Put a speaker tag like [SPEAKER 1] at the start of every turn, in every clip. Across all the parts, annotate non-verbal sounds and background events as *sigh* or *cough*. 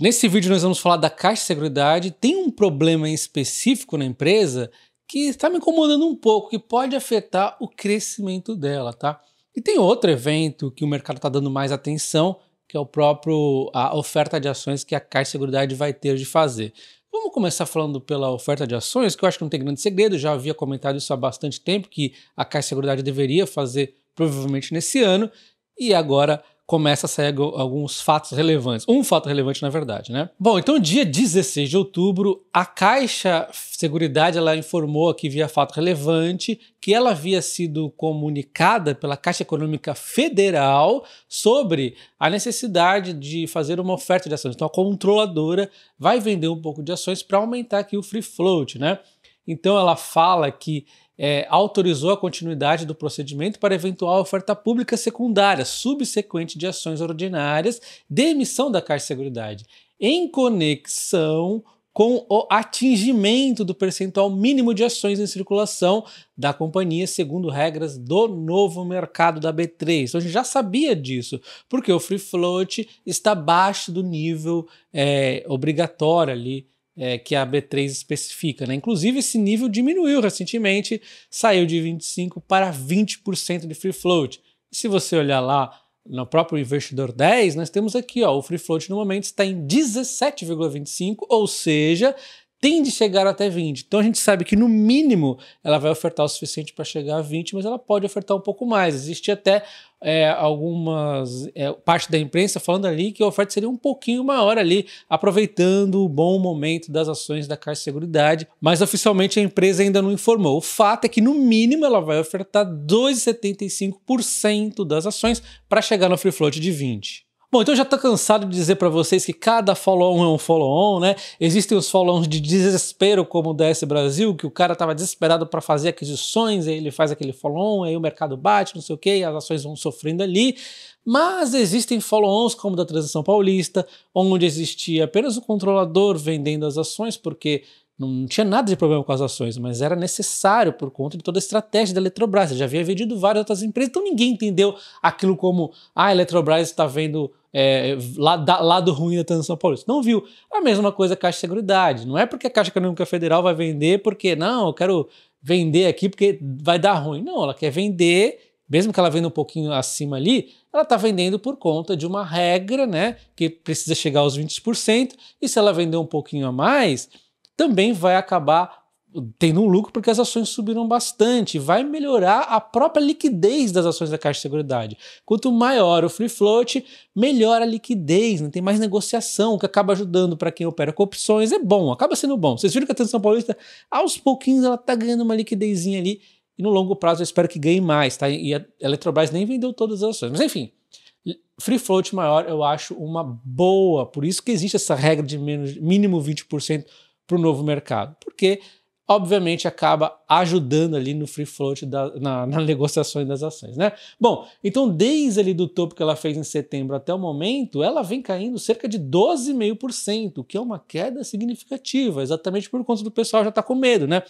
[SPEAKER 1] Nesse vídeo nós vamos falar da Caixa de Seguridade. Tem um problema específico na empresa que está me incomodando um pouco, que pode afetar o crescimento dela, tá? E tem outro evento que o mercado está dando mais atenção, que é o próprio a oferta de ações que a Caixa de Seguridade vai ter de fazer. Vamos começar falando pela oferta de ações, que eu acho que não tem grande segredo, já havia comentado isso há bastante tempo, que a Caixa de Seguridade deveria fazer provavelmente nesse ano, e agora começa a sair alguns fatos relevantes. Um fato relevante, na verdade, né? Bom, então dia 16 de outubro, a Caixa Seguridade ela informou aqui via fato relevante que ela havia sido comunicada pela Caixa Econômica Federal sobre a necessidade de fazer uma oferta de ações. Então a controladora vai vender um pouco de ações para aumentar aqui o free float, né? Então ela fala que é, autorizou a continuidade do procedimento para eventual oferta pública secundária, subsequente de ações ordinárias de emissão da Caixa de Seguridade, em conexão com o atingimento do percentual mínimo de ações em circulação da companhia, segundo regras do novo mercado da B3. Então a gente já sabia disso, porque o free float está abaixo do nível é, obrigatório ali é, que a B3 especifica. Né? Inclusive, esse nível diminuiu recentemente, saiu de 25% para 20% de free float. E se você olhar lá no próprio investidor 10, nós temos aqui ó, o free float no momento está em 17,25, ou seja, tem de chegar até 20. Então a gente sabe que no mínimo ela vai ofertar o suficiente para chegar a 20, mas ela pode ofertar um pouco mais. Existe até é, algumas é, parte da imprensa falando ali que a oferta seria um pouquinho maior ali, aproveitando o bom momento das ações da Caixa de Seguridade, mas oficialmente a empresa ainda não informou. O fato é que no mínimo ela vai ofertar 2,75% das ações para chegar no free float de 20. Bom, então já estou cansado de dizer para vocês que cada follow-on é um follow-on, né? Existem os follow-ons de desespero, como o DS Brasil, que o cara estava desesperado para fazer aquisições, aí ele faz aquele follow-on, aí o mercado bate, não sei o que, as ações vão sofrendo ali. Mas existem follow-ons como da Transição Paulista, onde existia apenas o controlador vendendo as ações, porque não tinha nada de problema com as ações, mas era necessário por conta de toda a estratégia da Eletrobras. Já havia vendido várias outras empresas, então ninguém entendeu aquilo como ah, a Eletrobras está vendo é, lado, lado ruim da transição paulista. Não viu. A mesma coisa a Caixa de Seguridade. Não é porque a Caixa Econômica Federal vai vender porque, não, eu quero vender aqui porque vai dar ruim. Não, ela quer vender, mesmo que ela venda um pouquinho acima ali, ela está vendendo por conta de uma regra, né, que precisa chegar aos 20%, e se ela vender um pouquinho a mais também vai acabar tendo um lucro porque as ações subiram bastante, vai melhorar a própria liquidez das ações da Caixa de Seguridade. Quanto maior o free float, melhor a liquidez, não tem mais negociação, que acaba ajudando para quem opera com opções, é bom, acaba sendo bom. Vocês viram que a Atenção Paulista, aos pouquinhos, ela está ganhando uma liquidezinha ali, e no longo prazo eu espero que ganhe mais, tá? E a Eletrobras nem vendeu todas as ações. Mas enfim, free float maior eu acho uma boa, por isso que existe essa regra de menos, mínimo 20% para o novo mercado, porque obviamente acaba ajudando ali no free float da, na, *laughs* na negociação das ações, né? Bom, então desde ali do topo que ela fez em setembro até o momento, ela vem caindo cerca de 12,5%, que é uma queda significativa, exatamente por conta do pessoal já estar tá com medo, né?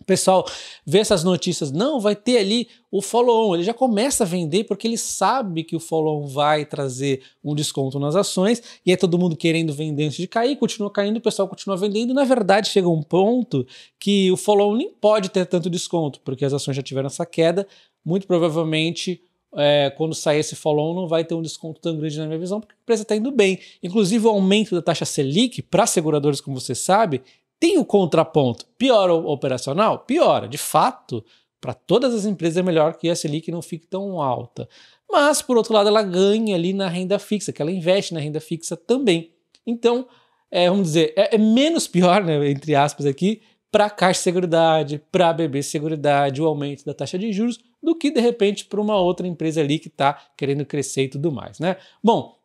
[SPEAKER 1] O pessoal vê essas notícias, não, vai ter ali o follow-on. Ele já começa a vender porque ele sabe que o follow-on vai trazer um desconto nas ações e é todo mundo querendo vender antes de cair, continua caindo, o pessoal continua vendendo. Na verdade, chega um ponto que o follow-on nem pode ter tanto desconto, porque as ações já tiveram essa queda. Muito provavelmente, é, quando sair esse follow-on, não vai ter um desconto tão grande na minha visão, porque a empresa está indo bem. Inclusive, o aumento da taxa Selic para seguradores, como você sabe, tem o contraponto. Piora o operacional? Piora. De fato, para todas as empresas é melhor que a Selic não fique tão alta. Mas, por outro lado, ela ganha ali na renda fixa, que ela investe na renda fixa também. Então, é, vamos dizer, é, é, menos pior, né, entre aspas aqui, para a Caixa de Seguridade, para a BB Seguridade, o aumento da taxa de juros, do que, de repente, para uma outra empresa ali que está querendo crescer e tudo mais. Né? Bom,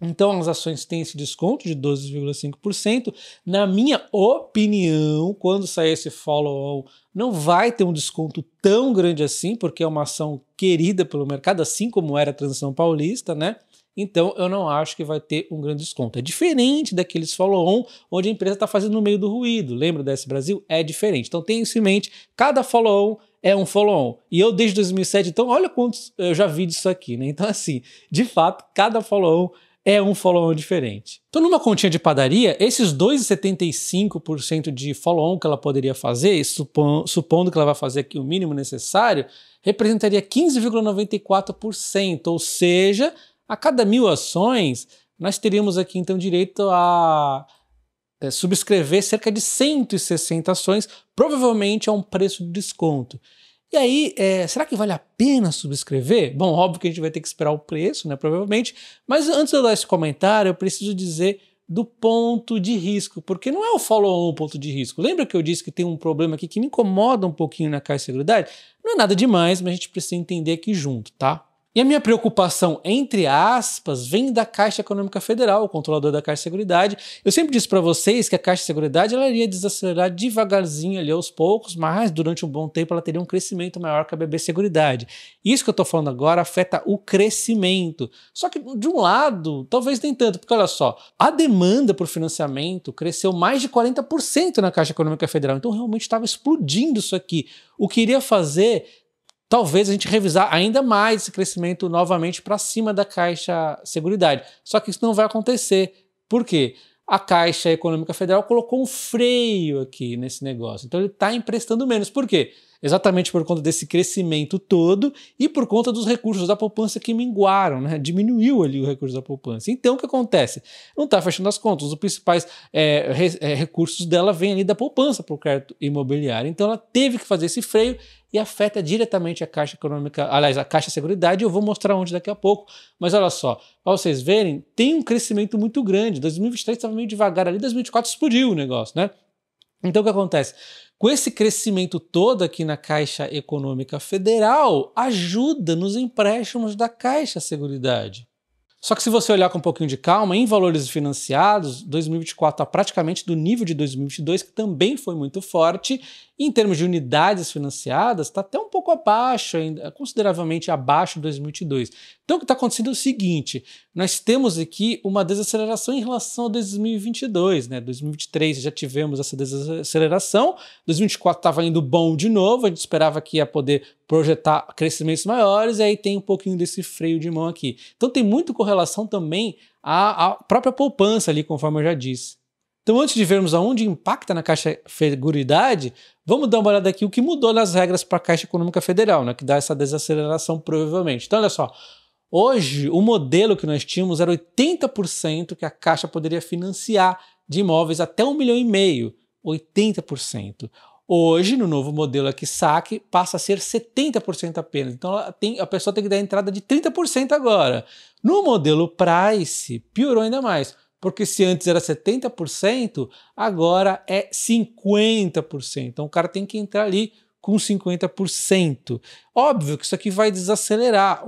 [SPEAKER 1] então as ações têm esse desconto de 12,5%. Na minha opinião, quando sair esse follow-on, não vai ter um desconto tão grande assim, porque é uma ação querida pelo mercado, assim como era a Transição Paulista, né? Então eu não acho que vai ter um grande desconto. É diferente daqueles follow-on onde a empresa está fazendo no meio do ruído. Lembra desse Brasil? É diferente. Então tenha isso em mente. Cada follow-on é um follow-on. E eu desde 2007, então olha quantos eu já vi disso aqui, né? Então assim, de fato, cada follow-on é um follow-on diferente. Então, numa continha de padaria, esses 2,75% de follow-on que ela poderia fazer, supondo que ela vai fazer aqui o mínimo necessário, representaria 15,94%, ou seja, a cada mil ações, nós teríamos aqui então direito a é, subscrever cerca de 160 ações, provavelmente a um preço de desconto. E aí, é, será que vale a pena subscrever? Bom, óbvio que a gente vai ter que esperar o preço, né? Provavelmente. Mas antes de eu dar esse comentário, eu preciso dizer do ponto de risco, porque não é o follow-on o ponto de risco. Lembra que eu disse que tem um problema aqui que me incomoda um pouquinho na Caixa de Seguridade? Não é nada demais, mas a gente precisa entender aqui junto, tá? E a minha preocupação, entre aspas, vem da Caixa Econômica Federal, o controlador da Caixa de Seguridade. Eu sempre disse para vocês que a Caixa de Seguridade ela iria desacelerar devagarzinho ali aos poucos, mas durante um bom tempo ela teria um crescimento maior que a BB Seguridade. Isso que eu estou falando agora afeta o crescimento. Só que, de um lado, talvez nem tanto, porque olha só, a demanda por financiamento cresceu mais de 40% na Caixa Econômica Federal, então realmente estava explodindo isso aqui. O que iria fazer talvez a gente revisar ainda mais esse crescimento novamente para cima da Caixa Seguridade. Só que isso não vai acontecer. Por quê? A Caixa Econômica Federal colocou um freio aqui nesse negócio. Então ele está emprestando menos. Por quê? exatamente por conta desse crescimento todo e por conta dos recursos da poupança que minguaram, né? diminuiu ali o recurso da poupança. Então o que acontece? Não está fechando as contas, os principais é, re, é, recursos dela vêm ali da poupança para o crédito imobiliário. Então ela teve que fazer esse freio e afeta diretamente a Caixa Econômica, aliás, a Caixa Seguridade, eu vou mostrar onde daqui a pouco. Mas olha só, para vocês verem, tem um crescimento muito grande. 2023 estava meio devagar ali, 2024 explodiu o negócio, né? Então o que acontece? Com esse crescimento todo aqui na Caixa Econômica Federal, ajuda nos empréstimos da Caixa Seguridade. Só que se você olhar com um pouquinho de calma, em valores financiados, 2024 está praticamente do nível de 2022, que também foi muito forte. Em termos de unidades financiadas, está até um pouco abaixo, ainda, consideravelmente abaixo de 2022. Então o que está acontecendo é o seguinte: nós temos aqui uma desaceleração em relação a 2022. Né? 2023 já tivemos essa desaceleração, 2024 estava indo bom de novo, a gente esperava que ia poder projetar crescimentos maiores, e aí tem um pouquinho desse freio de mão aqui. Então tem muito correlação também à, à própria poupança ali, conforme eu já disse. Então, antes de vermos aonde impacta na Caixa Seguridade, vamos dar uma olhada aqui o que mudou nas regras para a Caixa Econômica Federal, né, que dá essa desaceleração provavelmente. Então, olha só, hoje o modelo que nós tínhamos era 80% que a Caixa poderia financiar de imóveis até um milhão e meio, 80%. Hoje, no novo modelo aqui, saque, passa a ser 70% apenas. Então tem, a pessoa tem que dar entrada de 30% agora. No modelo Price, piorou ainda mais. Porque se antes era 70%, agora é 50%. Então o cara tem que entrar ali com 50%. Óbvio que isso aqui vai desacelerar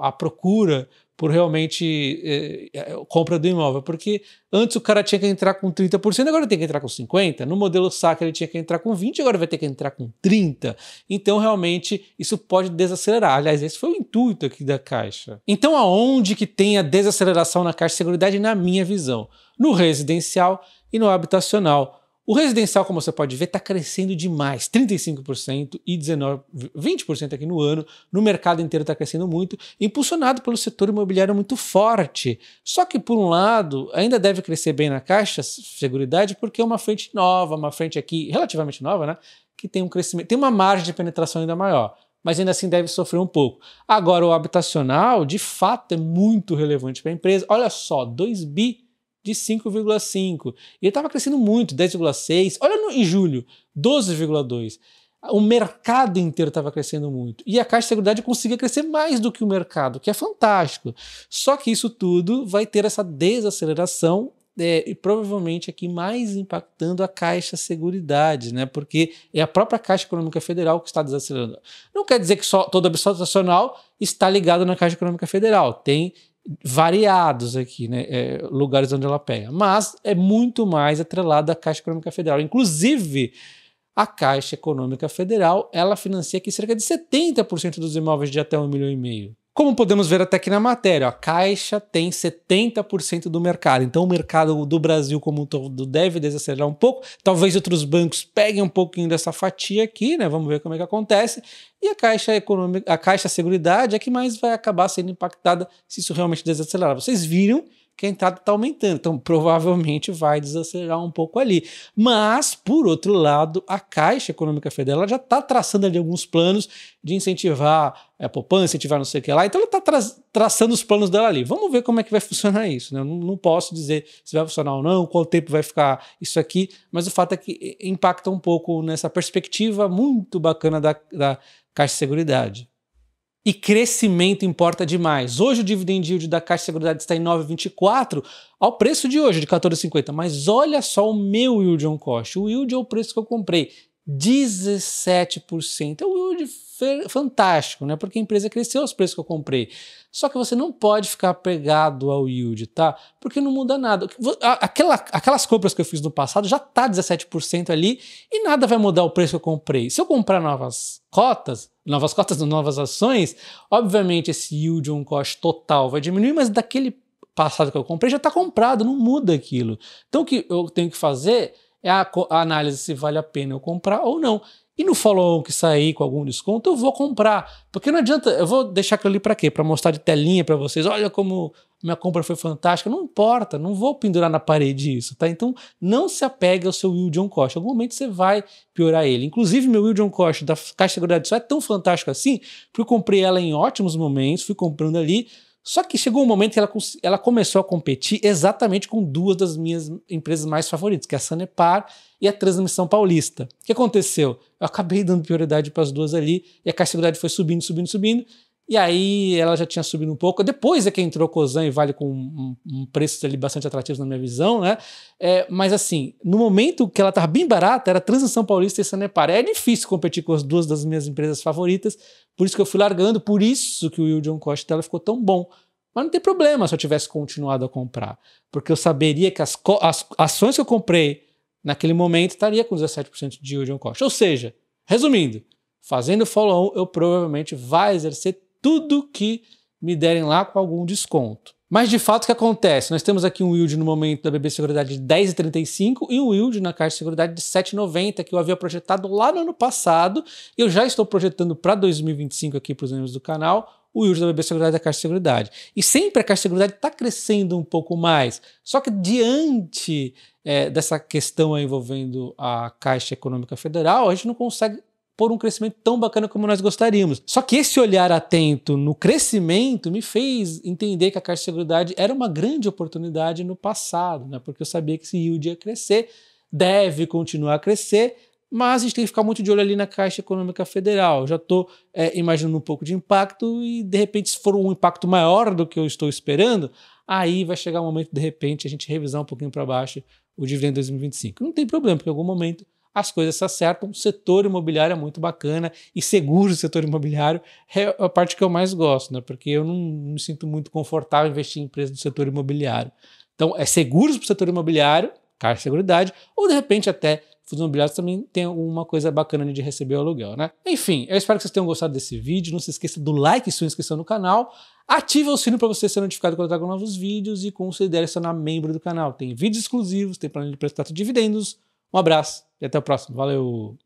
[SPEAKER 1] a procura por realmente é, é, compra do imóvel, porque antes o cara tinha que entrar com 30%, agora tem que entrar com 50%. No modelo saque ele tinha que entrar com 20%, agora vai ter que entrar com 30%. Então realmente isso pode desacelerar. Aliás, esse foi o intuito aqui da Caixa. Então aonde que tem a desaceleração na Caixa de Seguridade, na minha visão? No residencial e no habitacional. O residencial, como você pode ver, está crescendo demais, 35% e 19, 20% aqui no ano. No mercado inteiro está crescendo muito, impulsionado pelo setor imobiliário muito forte. Só que, por um lado, ainda deve crescer bem na Caixa Seguridade, porque é uma frente nova, uma frente aqui relativamente nova, né? Que tem um crescimento, tem uma margem de penetração ainda maior mas ainda assim deve sofrer um pouco. Agora, o habitacional, de fato, é muito relevante para a empresa. Olha só, 2 bi de 5,5. E ele estava crescendo muito, 10,6. Olha no, em julho, 12,2. O mercado inteiro estava crescendo muito. E a Caixa de Seguridade conseguia crescer mais do que o mercado, que é fantástico. Só que isso tudo vai ter essa desaceleração é, e provavelmente aqui mais impactando a Caixa Seguridade, né? Porque é a própria Caixa Econômica Federal que está desacelerando. Não quer dizer que só todo nacional está ligado na Caixa Econômica Federal. Tem variados aqui, né, é, lugares onde ela pega, mas é muito mais atrelada à Caixa Econômica Federal. Inclusive, a Caixa Econômica Federal, ela financia aqui cerca de 70% dos imóveis de até um milhão e meio. Como podemos ver até aqui na matéria, a Caixa tem 70% do mercado. Então o mercado do Brasil como um todo deve desacelerar um pouco. Talvez outros bancos peguem um pouquinho dessa fatia aqui, né? Vamos ver como é que acontece. E a Caixa Econômica, a Caixa Seguridade é que mais vai acabar sendo impactada se isso realmente desacelerar. Vocês viram que a entrada está aumentando. Então, provavelmente vai desacelerar um pouco ali. Mas, por outro lado, a Caixa Econômica Federal já está traçando ali alguns planos de incentivar a poupança, incentivar não sei o que lá. Então, ela está tra traçando os planos dela ali. Vamos ver como é que vai funcionar isso. Né? Eu não, não posso dizer se vai funcionar ou não, qual tempo vai ficar isso aqui, mas o fato é que impacta um pouco nessa perspectiva muito bacana da, da Caixa de Seguridade. E crescimento importa demais. Hoje o dividend yield da Caixa de Seguridade está em 9,24 ao preço de hoje, de 14,50. Mas olha só o meu yield on cost. O yield é o preço que eu comprei. 17%. É um yield fantástico, né? Porque a empresa cresceu os preços que eu comprei. Só que você não pode ficar pegado ao yield, tá? Porque não muda nada. Aquela, aquelas compras que eu fiz no passado já tá 17% ali e nada vai mudar o preço que eu comprei. Se eu comprar novas cotas, novas cotas, novas ações, obviamente esse yield on cost total vai diminuir, mas daquele passado que eu comprei já está comprado, não muda aquilo. Então o que eu tenho que fazer é a, a análise se vale a pena eu comprar ou não. E no follow-on que sair com algum desconto, eu vou comprar. Porque não adianta, eu vou deixar aquilo ali para quê? Para mostrar de telinha para vocês, olha como minha compra foi fantástica. Não importa, não vou pendurar na parede isso, tá? Então não se apegue ao seu yield on cost. Em algum momento você vai piorar ele. Inclusive, meu yield on cost da Caixa de Seguridade só é tão fantástico assim, porque eu comprei ela em ótimos momentos, fui comprando ali, só que chegou um momento que ela, ela começou a competir exatamente com duas das minhas empresas mais favoritas, que é a Sanepar e a Transmissão Paulista. O que aconteceu? Eu acabei dando prioridade para as duas ali e a Caixa foi subindo, subindo, subindo. E aí ela já tinha subido um pouco. Depois é que entrou Cosan e Vale com um, um preços ali bastante atrativos na minha visão, né? É, mas assim, no momento que ela estava bem barata, era Transição Paulista e Sanepar. É difícil competir com as duas das minhas empresas favoritas, por isso que eu fui largando, por isso que o yield on cost dela ficou tão bom. Mas não tem problema se eu tivesse continuado a comprar, porque eu saberia que as, as ações que eu comprei naquele momento estaria com 17% de yield on cost. Ou seja, resumindo, fazendo follow-on, eu provavelmente vai exercer tudo que me derem lá com algum desconto. Mas de fato o que acontece? Nós temos aqui um yield no momento da BB Seguridade de 10,35 e um yield na Caixa de Seguridade de 7,90 que eu havia projetado lá no ano passado. Eu já estou projetando para 2025 aqui para os membros do canal o yield da BB Seguridade da Caixa de Seguridade. E sempre a Caixa de Seguridade está crescendo um pouco mais. Só que diante é, dessa questão envolvendo a Caixa Econômica Federal, a gente não consegue por um crescimento tão bacana como nós gostaríamos. Só que esse olhar atento no crescimento me fez entender que a Caixa de Seguridade era uma grande oportunidade no passado, né? porque eu sabia que esse yield ia crescer, deve continuar a crescer, mas a gente tem que ficar muito de olho ali na Caixa Econômica Federal. Eu já estou é, imaginando um pouco de impacto e, de repente, se for um impacto maior do que eu estou esperando, aí vai chegar o um momento, de repente, a gente revisar um pouquinho para baixo o dividendo 2025. Não tem problema, porque em algum momento as coisas se acertam. O setor imobiliário é muito bacana e seguro o setor imobiliário é a parte que eu mais gosto, né? porque eu não me sinto muito confortável em investir em empresas do setor imobiliário. Então, é seguros para o setor imobiliário, Caixa de Seguridade, ou de repente até fundos imobiliários também tem alguma coisa bacana de receber o aluguel, né? Enfim, eu espero que vocês tenham gostado desse vídeo. Não se esqueça do like e sua inscrição no canal. Ative o sino para você ser notificado quando eu trago novos vídeos e considere se tornar membro do canal. Tem vídeos exclusivos, tem plano de prestar dividendos, um abraço e até o próximo. Valeu!